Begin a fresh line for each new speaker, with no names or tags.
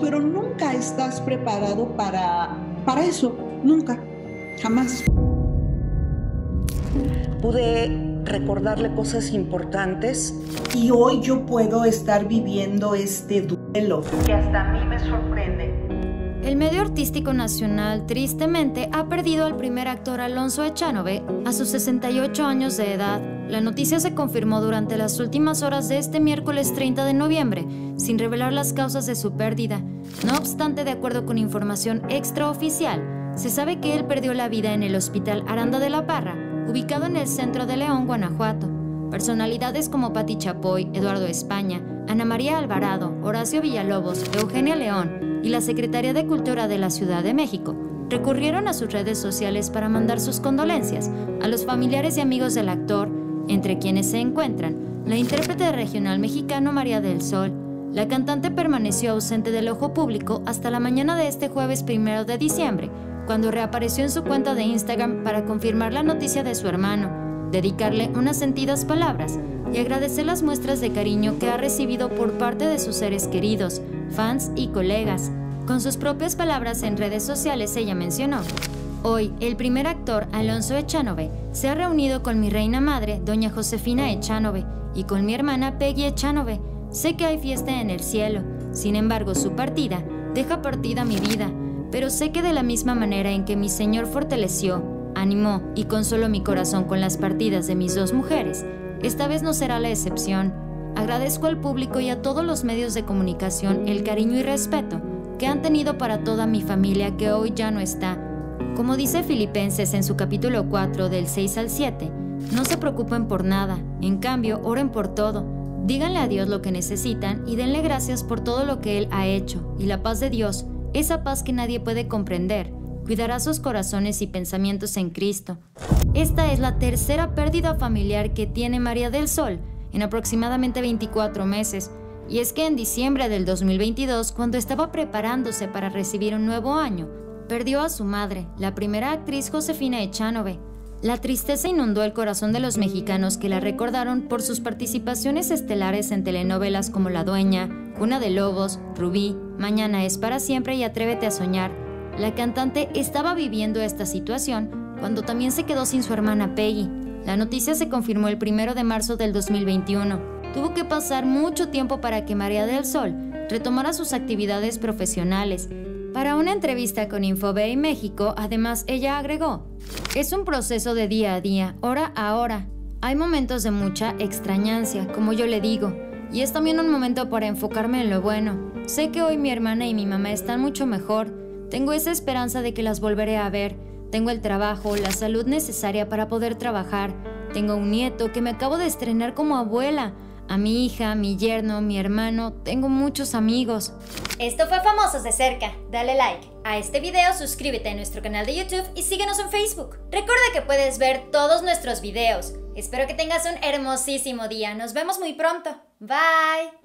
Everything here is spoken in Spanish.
pero nunca estás preparado para, para eso, nunca, jamás.
Pude recordarle cosas importantes.
Y hoy yo puedo estar viviendo este duelo.
Que hasta a mí me sorprende.
El medio artístico nacional tristemente ha perdido al primer actor Alonso Echanove a sus 68 años de edad. La noticia se confirmó durante las últimas horas de este miércoles 30 de noviembre, sin revelar las causas de su pérdida. No obstante, de acuerdo con información extraoficial, se sabe que él perdió la vida en el Hospital Aranda de la Parra, ubicado en el centro de León, Guanajuato. Personalidades como Patti Chapoy, Eduardo España, Ana María Alvarado, Horacio Villalobos, Eugenia León y la Secretaría de Cultura de la Ciudad de México recurrieron a sus redes sociales para mandar sus condolencias a los familiares y amigos del actor, entre quienes se encuentran la intérprete regional mexicano María del Sol. La cantante permaneció ausente del ojo público hasta la mañana de este jueves primero de diciembre, cuando reapareció en su cuenta de Instagram para confirmar la noticia de su hermano, dedicarle unas sentidas palabras y agradecer las muestras de cariño que ha recibido por parte de sus seres queridos, fans y colegas. Con sus propias palabras en redes sociales ella mencionó, Hoy, el primer actor, Alonso Echanove, se ha reunido con mi reina madre, doña Josefina Echanove, y con mi hermana Peggy Echanove. Sé que hay fiesta en el cielo, sin embargo su partida deja partida mi vida, pero sé que de la misma manera en que mi Señor fortaleció, animó y consoló mi corazón con las partidas de mis dos mujeres, esta vez no será la excepción. Agradezco al público y a todos los medios de comunicación el cariño y respeto que han tenido para toda mi familia que hoy ya no está. Como dice Filipenses en su capítulo 4 del 6 al 7, no se preocupen por nada, en cambio oren por todo. Díganle a Dios lo que necesitan y denle gracias por todo lo que Él ha hecho, y la paz de Dios, esa paz que nadie puede comprender, cuidará sus corazones y pensamientos en Cristo. Esta es la tercera pérdida familiar que tiene María del Sol en aproximadamente 24 meses. Y es que en diciembre del 2022, cuando estaba preparándose para recibir un nuevo año, perdió a su madre, la primera actriz Josefina Echanove. La tristeza inundó el corazón de los mexicanos que la recordaron por sus participaciones estelares en telenovelas como La Dueña, Cuna de Lobos, Rubí, Mañana es para siempre y Atrévete a soñar, la cantante estaba viviendo esta situación cuando también se quedó sin su hermana Peggy. La noticia se confirmó el 1 de marzo del 2021. Tuvo que pasar mucho tiempo para que María del Sol retomara sus actividades profesionales. Para una entrevista con Infobay México, además ella agregó, es un proceso de día a día, hora a hora. Hay momentos de mucha extrañancia, como yo le digo, y es también un momento para enfocarme en lo bueno. Sé que hoy mi hermana y mi mamá están mucho mejor, tengo esa esperanza de que las volveré a ver. Tengo el trabajo, la salud necesaria para poder trabajar. Tengo un nieto que me acabo de estrenar como abuela. A mi hija, mi yerno, mi hermano, tengo muchos amigos.
Esto fue Famosos de Cerca. Dale like a este video, suscríbete a nuestro canal de YouTube y síguenos en Facebook. Recuerda que puedes ver todos nuestros videos. Espero que tengas un hermosísimo día. Nos vemos muy pronto. Bye.